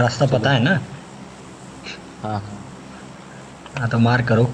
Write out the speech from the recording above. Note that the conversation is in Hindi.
रास्ता पता है ना? हाँ। हाँ तो मार करो।